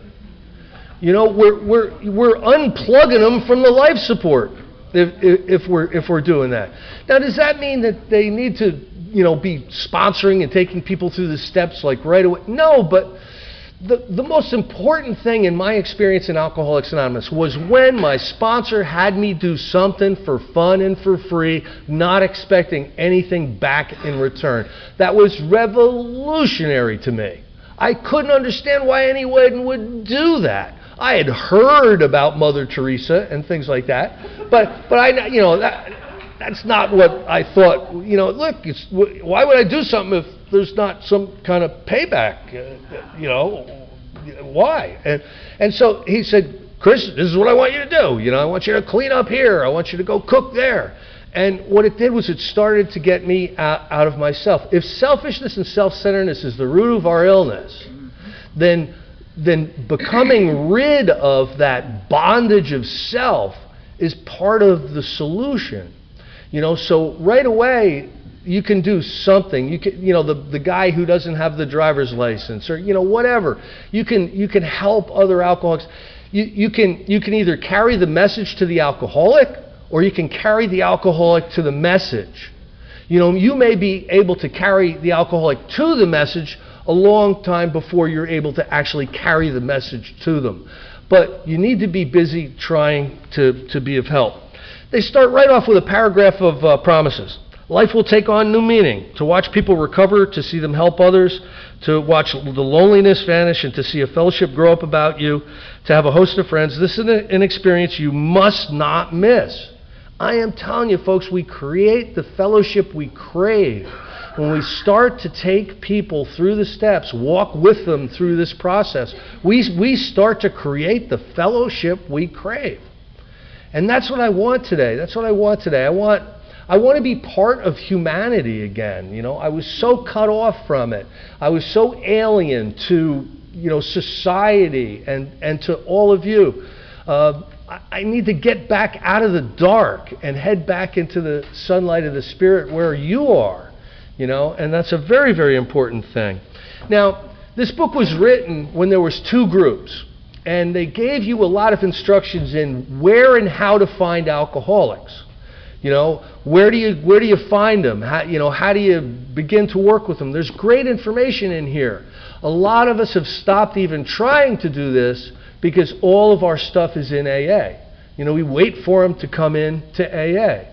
You know, we're, we're, we're unplugging them from the life support if, if, we're, if we're doing that. Now, does that mean that they need to you know, be sponsoring and taking people through the steps like right away. No, but the, the most important thing in my experience in Alcoholics Anonymous was when my sponsor had me do something for fun and for free, not expecting anything back in return. That was revolutionary to me. I couldn't understand why anyone would do that. I had heard about Mother Teresa and things like that, but but I you know that that's not what I thought. You know, look, it's, why would I do something if there's not some kind of payback? Uh, you know, why? And and so he said, Chris, this is what I want you to do. You know, I want you to clean up here. I want you to go cook there. And what it did was it started to get me out, out of myself. If selfishness and self-centeredness is the root of our illness, then then becoming rid of that bondage of self is part of the solution. You know, so right away you can do something. You can, you know, the, the guy who doesn't have the driver's license or, you know, whatever. You can, you can help other alcoholics. You, you, can, you can either carry the message to the alcoholic or you can carry the alcoholic to the message. You know, you may be able to carry the alcoholic to the message a long time before you're able to actually carry the message to them. But you need to be busy trying to, to be of help. They start right off with a paragraph of uh, promises. Life will take on new meaning. To watch people recover, to see them help others, to watch the loneliness vanish, and to see a fellowship grow up about you, to have a host of friends. This is an experience you must not miss. I am telling you, folks, we create the fellowship we crave. When we start to take people through the steps, walk with them through this process, we, we start to create the fellowship we crave. And that's what I want today. That's what I want today. I want I want to be part of humanity again. You know, I was so cut off from it. I was so alien to you know society and and to all of you. Uh, I need to get back out of the dark and head back into the sunlight of the spirit where you are. You know, and that's a very very important thing. Now, this book was written when there was two groups and they gave you a lot of instructions in where and how to find alcoholics. You know, where do you where do you find them? How, you know, how do you begin to work with them? There's great information in here. A lot of us have stopped even trying to do this because all of our stuff is in AA. You know, we wait for them to come in to AA.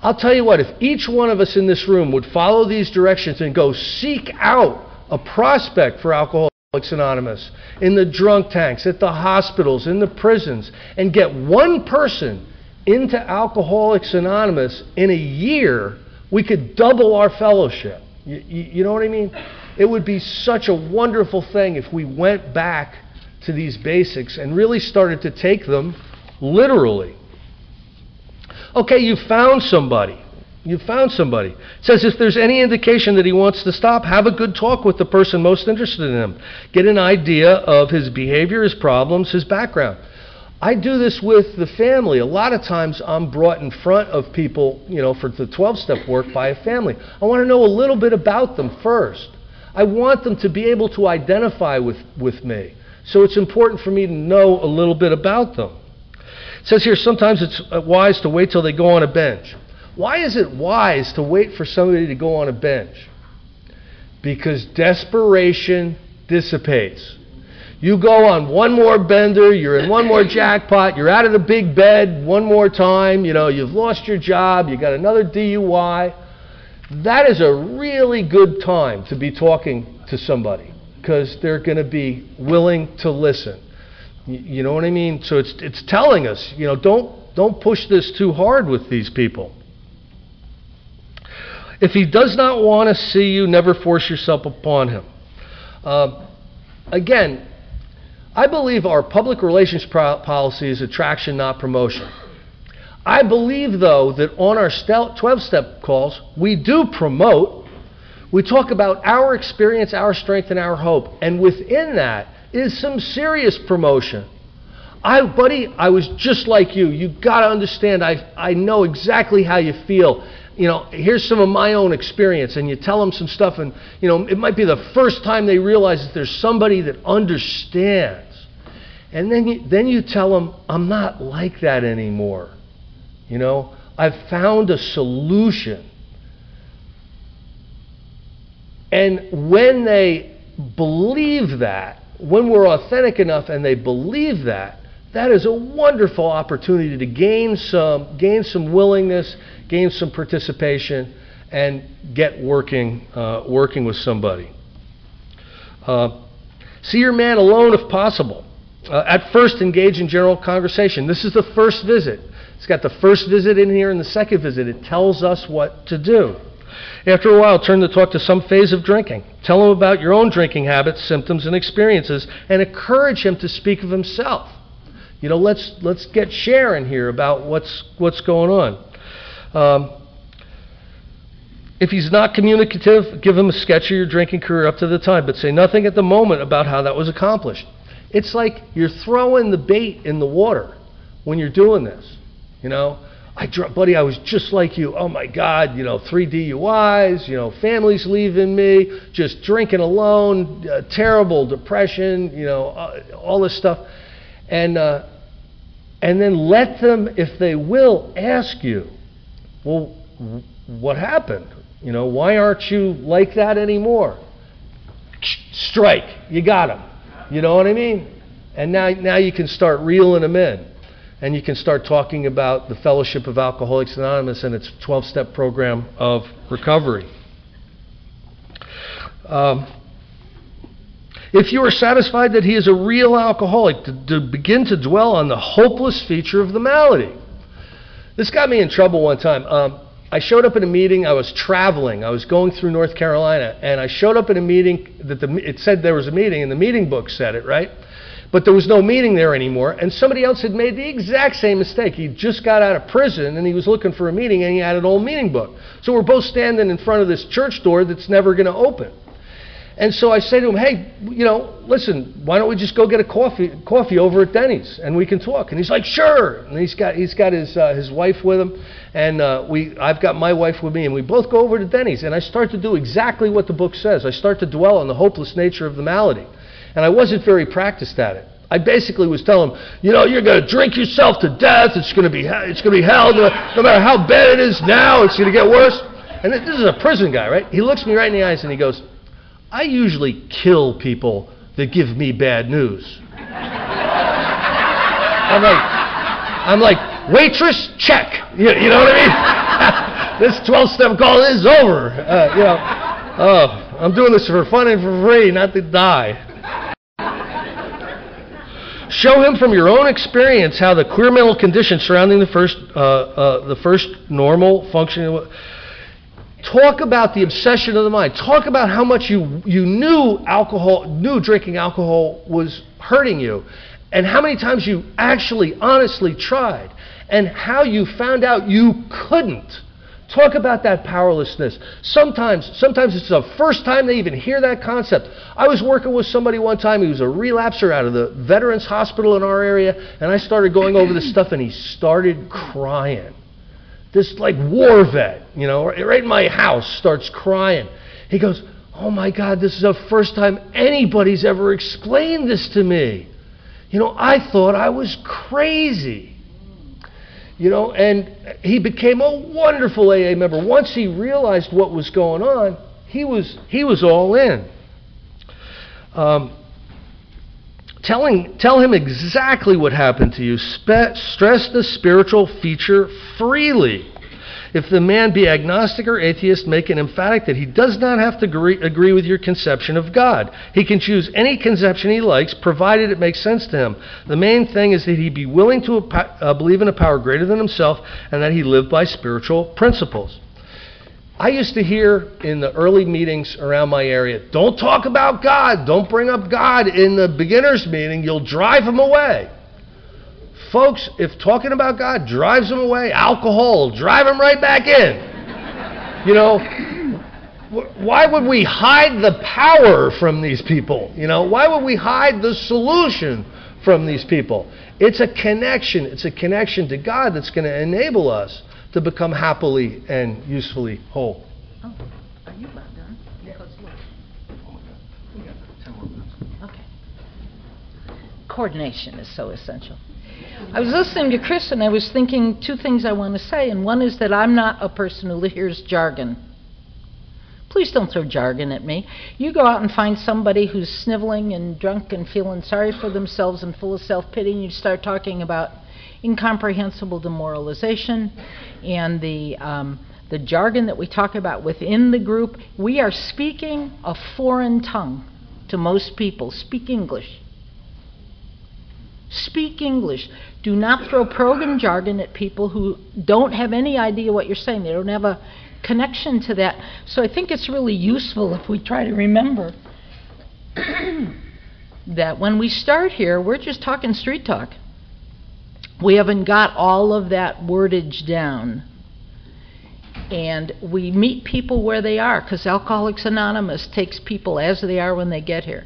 I'll tell you what, if each one of us in this room would follow these directions and go seek out a prospect for Alcoholics Anonymous in the drunk tanks, at the hospitals, in the prisons, and get one person into Alcoholics Anonymous in a year, we could double our fellowship. You, you, you know what I mean? It would be such a wonderful thing if we went back to these basics and really started to take them literally. Okay, you found somebody. You found somebody. It says if there's any indication that he wants to stop, have a good talk with the person most interested in him. Get an idea of his behavior, his problems, his background. I do this with the family. A lot of times I'm brought in front of people, you know, for the 12 step work by a family. I want to know a little bit about them first. I want them to be able to identify with, with me. So it's important for me to know a little bit about them. Says here sometimes it's uh, wise to wait till they go on a bench. Why is it wise to wait for somebody to go on a bench? Because desperation dissipates. You go on one more bender, you're in one more jackpot, you're out of the big bed one more time, you know, you've lost your job, you got another DUI. That is a really good time to be talking to somebody because they're going to be willing to listen. You know what I mean? So it's, it's telling us, you know, don't, don't push this too hard with these people. If he does not want to see you, never force yourself upon him. Uh, again, I believe our public relations policy is attraction, not promotion. I believe, though, that on our 12 step calls, we do promote. We talk about our experience, our strength, and our hope. And within that is some serious promotion. I, buddy, I was just like you. You got to understand, I, I know exactly how you feel. You know, here's some of my own experience, and you tell them some stuff, and, you know, it might be the first time they realize that there's somebody that understands. And then you, then you tell them, I'm not like that anymore. You know, I've found a solution. And when they believe that, when we're authentic enough and they believe that, that is a wonderful opportunity to gain some, gain some willingness, gain some participation, and get working, uh, working with somebody. Uh, see your man alone if possible. Uh, at first, engage in general conversation. This is the first visit. It's got the first visit in here and the second visit. It tells us what to do. After a while, turn the talk to some phase of drinking. Tell him about your own drinking habits, symptoms, and experiences, and encourage him to speak of himself. You know, let's let's get Sharon here about what's what's going on. Um, if he's not communicative, give him a sketch of your drinking career up to the time, but say nothing at the moment about how that was accomplished. It's like you're throwing the bait in the water when you're doing this. You know, I buddy, I was just like you. Oh my God, you know, three DUIs, you know, families leaving me, just drinking alone, uh, terrible depression, you know, uh, all this stuff, and uh, and then let them, if they will, ask you, well, what happened? You know, why aren't you like that anymore? Strike, you got them. You know what I mean? And now, now you can start reeling them in and you can start talking about the Fellowship of Alcoholics Anonymous and its 12 step program of recovery. Um, if you are satisfied that he is a real alcoholic, to, to, begin to dwell on the hopeless feature of the malady. This got me in trouble one time. Um, I showed up at a meeting. I was traveling. I was going through North Carolina, and I showed up at a meeting that the, it said there was a meeting, and the meeting book said it, right? But there was no meeting there anymore, and somebody else had made the exact same mistake. He just got out of prison and he was looking for a meeting, and he had an old meeting book. So we're both standing in front of this church door that's never going to open. And so I say to him, "Hey, you know, listen, why don't we just go get a coffee coffee over at Denny's and we can talk?" And he's like, "Sure." And he's got he's got his uh, his wife with him, and uh, we I've got my wife with me, and we both go over to Denny's. And I start to do exactly what the book says. I start to dwell on the hopeless nature of the malady and I wasn't very practiced at it. I basically was telling him, you know, you're going to drink yourself to death. It's going to be it's going to be hell. No, no matter how bad it is now, it's going to get worse. And this is a prison guy, right? He looks me right in the eyes and he goes, I usually kill people that give me bad news. I'm like, I'm like, waitress, check. You, you know what I mean? (laughs) this 12 step call is over. Uh, you know. Oh, I'm doing this for fun and for free, not to die. Show him from your own experience how the queer mental condition surrounding the first, uh, uh, the first normal functioning. Talk about the obsession of the mind. Talk about how much you, you knew alcohol, knew drinking alcohol was hurting you, and how many times you actually, honestly tried, and how you found out you couldn't. Talk about that powerlessness. Sometimes, sometimes it's the first time they even hear that concept. I was working with somebody one time, he was a relapser out of the Veterans Hospital in our area, and I started going over this stuff, and he started crying. This like war vet, you know, right in my house, starts crying. He goes, Oh my God, this is the first time anybody's ever explained this to me. You know, I thought I was crazy. You know, and he became a wonderful AA member. Once he realized what was going on, he was, he was all in. Um, telling, tell him exactly what happened to you. Spe- stress the spiritual feature freely. If the man be agnostic or atheist, make it emphatic that he does not have to agree, agree, with your conception of God. He can choose any conception he likes, provided it makes sense to him. The main thing is that he be willing to uh, believe in a power greater than himself and that he live by spiritual principles. I used to hear in the early meetings around my area, don't talk about God, don't bring up God in the beginner's meeting, you'll drive him away. Folks, if talking about God drives them away, alcohol drive them right back in. You know, why would we hide the power from these people? You know, why would we hide the solution from these people? It's a connection. It's a connection to God that's going to enable us to become happily and usefully whole. Oh, are you about done? Because look. Oh my God. We got 10 more minutes. Okay. Coordination is so essential. I was listening to Chris and I was thinking two things I want to say, and one is that I'm not a person who hears jargon. Please don't throw jargon at me. You go out and find somebody who's sniveling and drunk and feeling sorry for themselves and full of self pity, and you start talking about incomprehensible demoralization and the um, the jargon that we talk about within the group. We are speaking a foreign tongue to most people. Speak English. Speak English. Do not throw program jargon at people who don't have any idea what you're saying. They don't have a connection to that. So I think it's really useful if we try to remember (coughs) that when we start here, we're just talking street talk. We haven't got all of that wordage down. And we meet people where they are because Alcoholics Anonymous takes people as they are when they get here.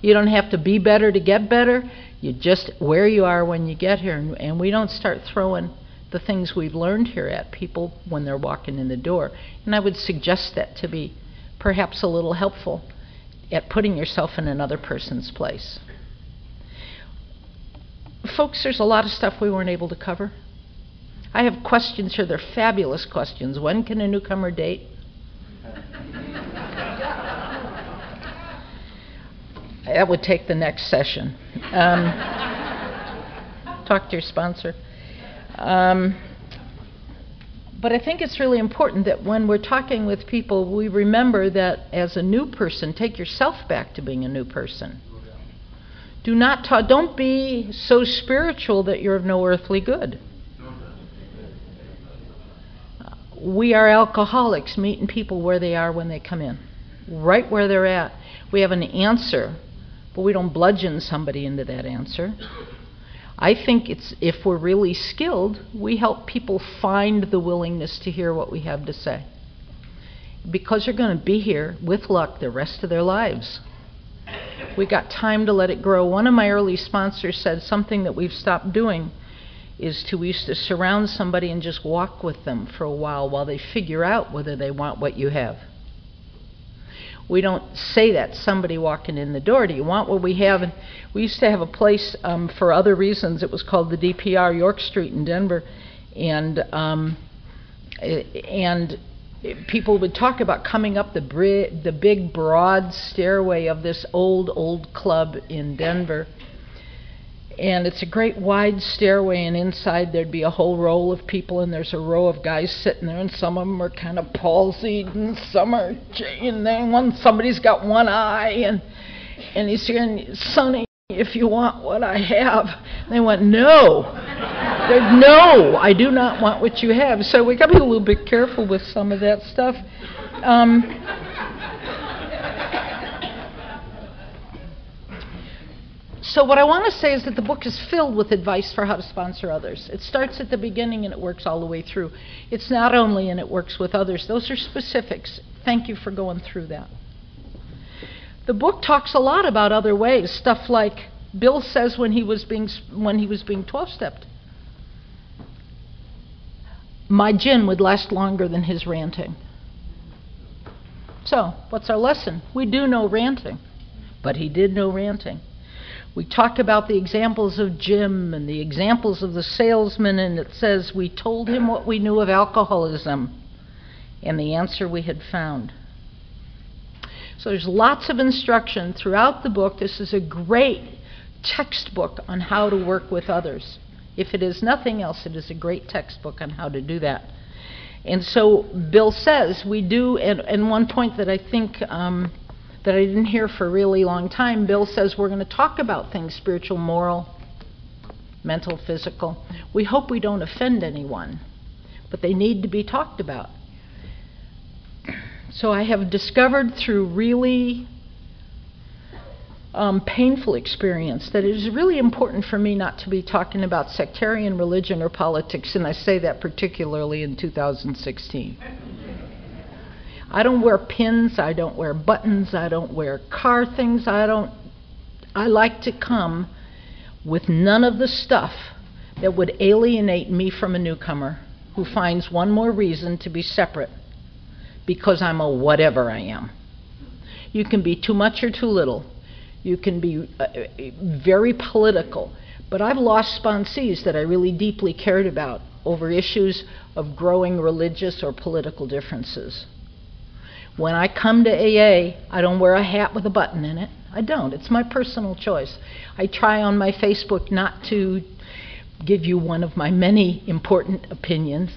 You don't have to be better to get better. You just where you are when you get here, and, and we don't start throwing the things we've learned here at people when they're walking in the door. And I would suggest that to be perhaps a little helpful at putting yourself in another person's place. Folks, there's a lot of stuff we weren't able to cover. I have questions here. They're fabulous questions. When can a newcomer date? That would take the next session. Um, talk to your sponsor. Um, but I think it's really important that when we're talking with people, we remember that as a new person, take yourself back to being a new person. Do not ta- don't be so spiritual that you're of no earthly good. We are alcoholics, meeting people where they are when they come in, right where they're at. We have an answer but we don't bludgeon somebody into that answer. I think it's if we're really skilled, we help people find the willingness to hear what we have to say. Because they're going to be here with luck the rest of their lives. We got time to let it grow. One of my early sponsors said something that we've stopped doing is to we used to surround somebody and just walk with them for a while while they figure out whether they want what you have. We don't say that somebody walking in the door. Do you want what we have? And we used to have a place um, for other reasons. It was called the DPR York Street in Denver, and um, and people would talk about coming up the bri- the big broad stairway of this old old club in Denver. And it's a great wide stairway, and inside there'd be a whole row of people, and there's a row of guys sitting there, and some of them are kind of palsied, and some are, and then one somebody's got one eye, and and he's saying, Sonny, if you want what I have, and they went, no, no, I do not want what you have. So we got to be a little bit careful with some of that stuff. Um, So, what I want to say is that the book is filled with advice for how to sponsor others. It starts at the beginning and it works all the way through. It's not only and it works with others, those are specifics. Thank you for going through that. The book talks a lot about other ways, stuff like Bill says when he was being, when he was being 12 stepped. My gin would last longer than his ranting. So, what's our lesson? We do know ranting, but he did know ranting. We talk about the examples of Jim and the examples of the salesman, and it says, We told him what we knew of alcoholism and the answer we had found. So there's lots of instruction throughout the book. This is a great textbook on how to work with others. If it is nothing else, it is a great textbook on how to do that. And so Bill says we do, and, and one point that I think um, that I didn't hear for a really long time. Bill says we're going to talk about things spiritual, moral, mental, physical. We hope we don't offend anyone, but they need to be talked about. So I have discovered through really um, painful experience that it is really important for me not to be talking about sectarian religion or politics, and I say that particularly in 2016. I don't wear pins, I don't wear buttons, I don't wear car things, I don't I like to come with none of the stuff that would alienate me from a newcomer who finds one more reason to be separate because I'm a whatever I am. You can be too much or too little. You can be uh, very political. But I've lost sponsees that I really deeply cared about over issues of growing religious or political differences. When I come to AA, I don't wear a hat with a button in it. I don't. It's my personal choice. I try on my Facebook not to give you one of my many important opinions.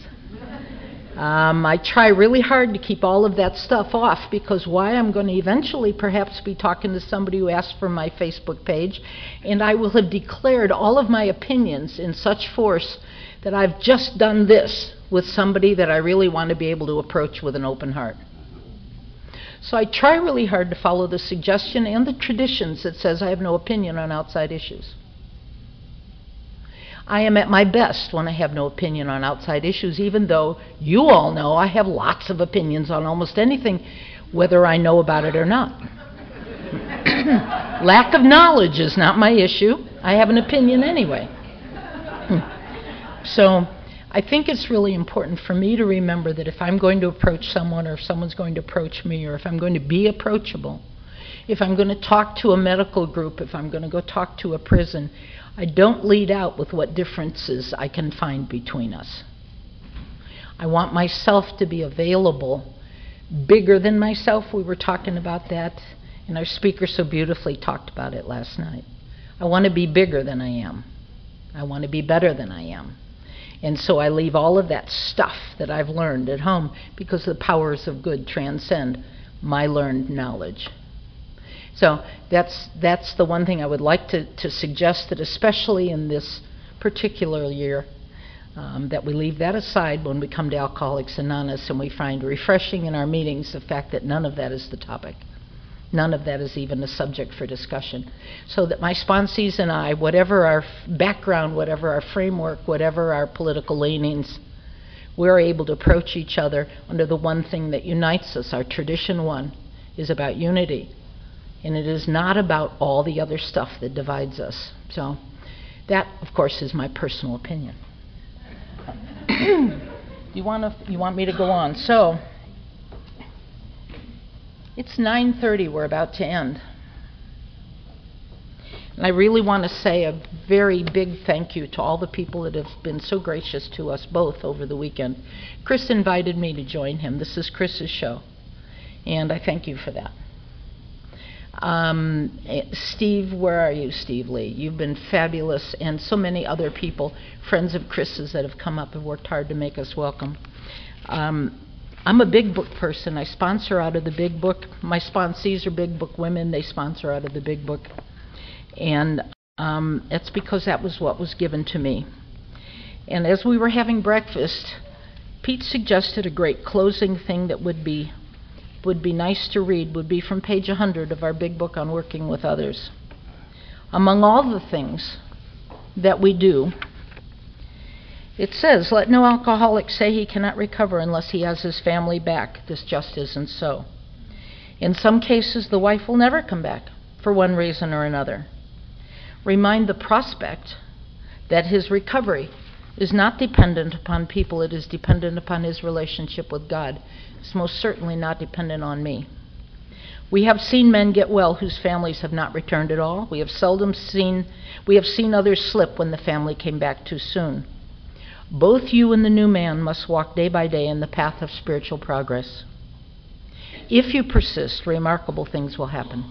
Um, I try really hard to keep all of that stuff off because why I'm going to eventually perhaps be talking to somebody who asked for my Facebook page, and I will have declared all of my opinions in such force that I've just done this with somebody that I really want to be able to approach with an open heart. So I try really hard to follow the suggestion and the traditions that says I have no opinion on outside issues. I am at my best when I have no opinion on outside issues, even though you all know I have lots of opinions on almost anything, whether I know about it or not. (coughs) Lack of knowledge is not my issue. I have an opinion anyway. (coughs) so I think it's really important for me to remember that if I'm going to approach someone or if someone's going to approach me or if I'm going to be approachable, if I'm going to talk to a medical group, if I'm going to go talk to a prison, I don't lead out with what differences I can find between us. I want myself to be available, bigger than myself. We were talking about that, and our speaker so beautifully talked about it last night. I want to be bigger than I am. I want to be better than I am. And so I leave all of that stuff that I've learned at home because the powers of good transcend my learned knowledge. So that's, that's the one thing I would like to, to suggest that, especially in this particular year, um, that we leave that aside when we come to Alcoholics Anonymous and we find refreshing in our meetings the fact that none of that is the topic. None of that is even a subject for discussion. So that my sponsees and I, whatever our background, whatever our framework, whatever our political leanings, we're able to approach each other under the one thing that unites us. Our tradition one is about unity. And it is not about all the other stuff that divides us. So that, of course, is my personal opinion. (coughs) you, want you want me to go on? So. It's 9:30. We're about to end. And I really want to say a very big thank you to all the people that have been so gracious to us both over the weekend. Chris invited me to join him. This is Chris's show. And I thank you for that. Um, Steve, where are you, Steve Lee? You've been fabulous, and so many other people, friends of Chris's, that have come up and worked hard to make us welcome. Um, I'm a big book person. I sponsor out of the big book. My sponsees are big book women. They sponsor out of the big book. And um, it's because that was what was given to me. And as we were having breakfast, Pete suggested a great closing thing that would be would be nice to read would be from page 100 of our big book on working with others. Among all the things that we do, it says, Let no alcoholic say he cannot recover unless he has his family back. This just isn't so. In some cases, the wife will never come back for one reason or another. Remind the prospect that his recovery is not dependent upon people, it is dependent upon his relationship with God. It's most certainly not dependent on me. We have seen men get well whose families have not returned at all. We have seldom seen we have seen others slip when the family came back too soon. Both you and the new man must walk day by day in the path of spiritual progress. If you persist, remarkable things will happen.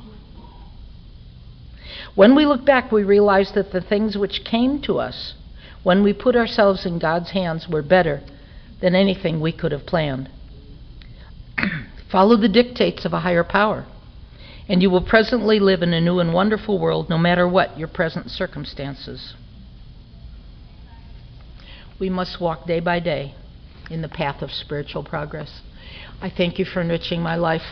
When we look back, we realize that the things which came to us when we put ourselves in God's hands were better than anything we could have planned. (clears throat) Follow the dictates of a higher power, and you will presently live in a new and wonderful world no matter what your present circumstances. We must walk day by day in the path of spiritual progress. I thank you for enriching my life.